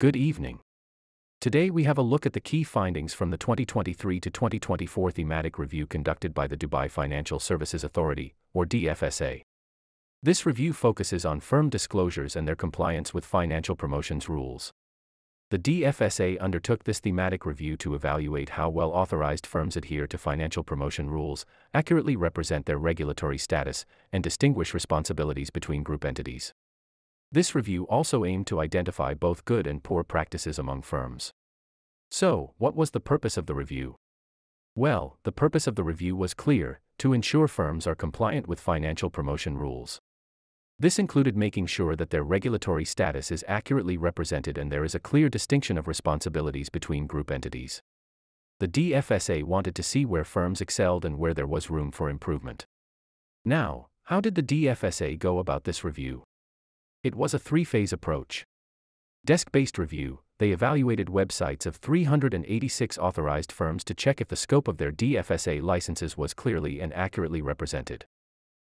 Good evening. Today we have a look at the key findings from the 2023 to 2024 thematic review conducted by the Dubai Financial Services Authority, or DFSA. This review focuses on firm disclosures and their compliance with financial promotions rules. The DFSA undertook this thematic review to evaluate how well authorized firms adhere to financial promotion rules, accurately represent their regulatory status, and distinguish responsibilities between group entities. This review also aimed to identify both good and poor practices among firms. So, what was the purpose of the review? Well, the purpose of the review was clear to ensure firms are compliant with financial promotion rules. This included making sure that their regulatory status is accurately represented and there is a clear distinction of responsibilities between group entities. The DFSA wanted to see where firms excelled and where there was room for improvement. Now, how did the DFSA go about this review? It was a three phase approach. Desk based review, they evaluated websites of 386 authorized firms to check if the scope of their DFSA licenses was clearly and accurately represented.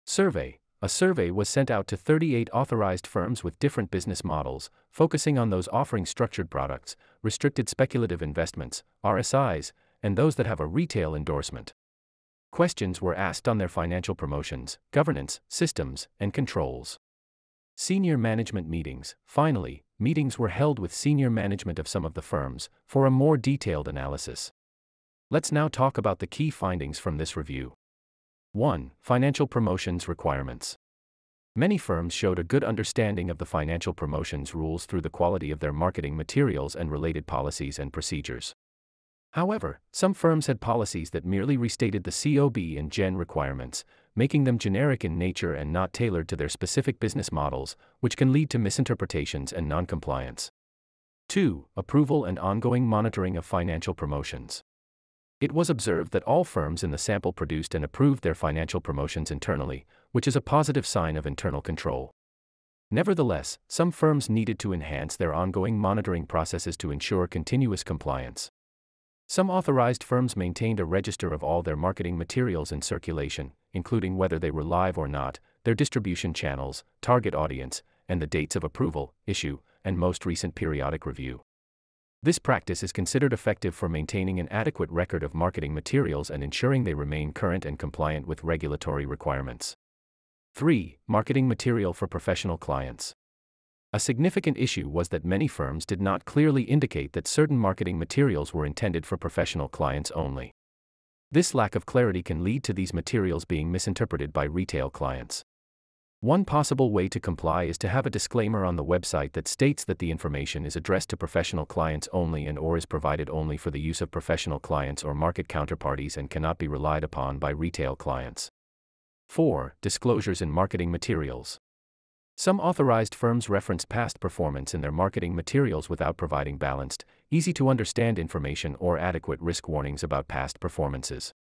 Survey, a survey was sent out to 38 authorized firms with different business models, focusing on those offering structured products, restricted speculative investments, RSIs, and those that have a retail endorsement. Questions were asked on their financial promotions, governance, systems, and controls. Senior management meetings, finally, meetings were held with senior management of some of the firms for a more detailed analysis. Let's now talk about the key findings from this review. 1. Financial promotions requirements. Many firms showed a good understanding of the financial promotions rules through the quality of their marketing materials and related policies and procedures. However, some firms had policies that merely restated the COB and GEN requirements, making them generic in nature and not tailored to their specific business models, which can lead to misinterpretations and noncompliance. 2. Approval and ongoing monitoring of financial promotions. It was observed that all firms in the sample produced and approved their financial promotions internally, which is a positive sign of internal control. Nevertheless, some firms needed to enhance their ongoing monitoring processes to ensure continuous compliance. Some authorized firms maintained a register of all their marketing materials in circulation, including whether they were live or not, their distribution channels, target audience, and the dates of approval, issue, and most recent periodic review. This practice is considered effective for maintaining an adequate record of marketing materials and ensuring they remain current and compliant with regulatory requirements. 3. Marketing material for professional clients. A significant issue was that many firms did not clearly indicate that certain marketing materials were intended for professional clients only. This lack of clarity can lead to these materials being misinterpreted by retail clients. One possible way to comply is to have a disclaimer on the website that states that the information is addressed to professional clients only and or is provided only for the use of professional clients or market counterparties and cannot be relied upon by retail clients. 4. Disclosures in marketing materials. Some authorized firms reference past performance in their marketing materials without providing balanced, easy to understand information or adequate risk warnings about past performances.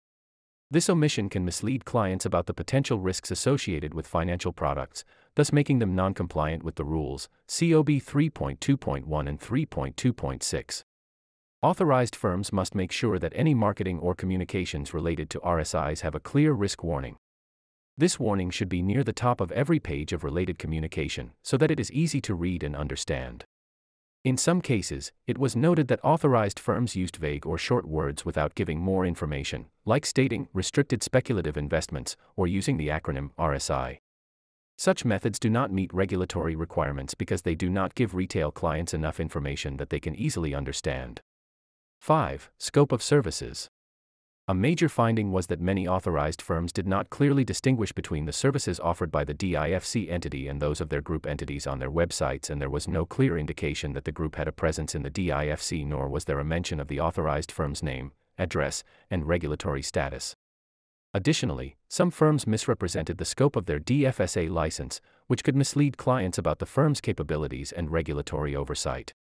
This omission can mislead clients about the potential risks associated with financial products, thus making them non compliant with the rules, COB 3.2.1 and 3.2.6. Authorized firms must make sure that any marketing or communications related to RSIs have a clear risk warning. This warning should be near the top of every page of related communication so that it is easy to read and understand. In some cases, it was noted that authorized firms used vague or short words without giving more information, like stating restricted speculative investments or using the acronym RSI. Such methods do not meet regulatory requirements because they do not give retail clients enough information that they can easily understand. 5. Scope of services. A major finding was that many authorized firms did not clearly distinguish between the services offered by the DIFC entity and those of their group entities on their websites, and there was no clear indication that the group had a presence in the DIFC, nor was there a mention of the authorized firm's name, address, and regulatory status. Additionally, some firms misrepresented the scope of their DFSA license, which could mislead clients about the firm's capabilities and regulatory oversight.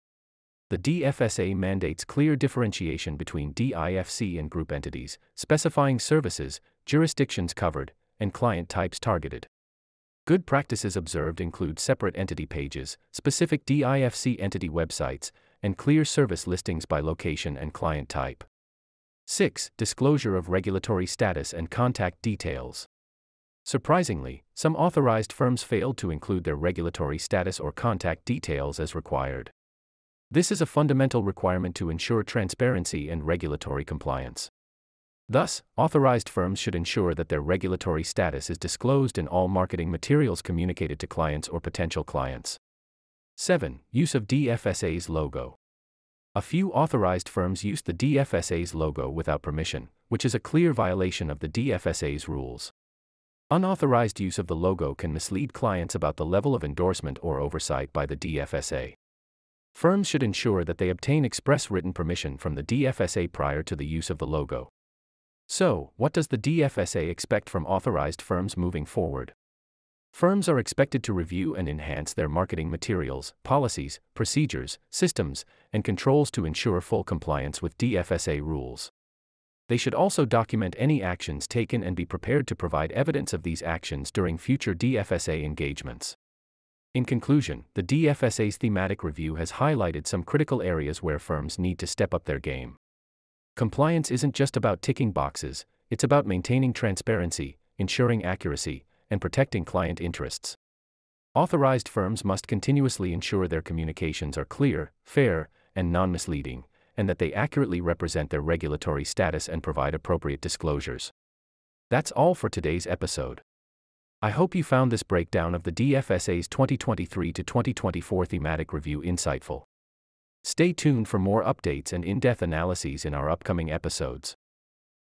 The DFSA mandates clear differentiation between DIFC and group entities, specifying services, jurisdictions covered, and client types targeted. Good practices observed include separate entity pages, specific DIFC entity websites, and clear service listings by location and client type. 6. Disclosure of regulatory status and contact details. Surprisingly, some authorized firms failed to include their regulatory status or contact details as required. This is a fundamental requirement to ensure transparency and regulatory compliance. Thus, authorized firms should ensure that their regulatory status is disclosed in all marketing materials communicated to clients or potential clients. 7. Use of DFSA's logo. A few authorized firms use the DFSA's logo without permission, which is a clear violation of the DFSA's rules. Unauthorized use of the logo can mislead clients about the level of endorsement or oversight by the DFSA. Firms should ensure that they obtain express written permission from the DFSA prior to the use of the logo. So, what does the DFSA expect from authorized firms moving forward? Firms are expected to review and enhance their marketing materials, policies, procedures, systems, and controls to ensure full compliance with DFSA rules. They should also document any actions taken and be prepared to provide evidence of these actions during future DFSA engagements. In conclusion, the DFSA's thematic review has highlighted some critical areas where firms need to step up their game. Compliance isn't just about ticking boxes, it's about maintaining transparency, ensuring accuracy, and protecting client interests. Authorized firms must continuously ensure their communications are clear, fair, and non misleading, and that they accurately represent their regulatory status and provide appropriate disclosures. That's all for today's episode. I hope you found this breakdown of the DFSA's 2023 to 2024 thematic review insightful. Stay tuned for more updates and in depth analyses in our upcoming episodes.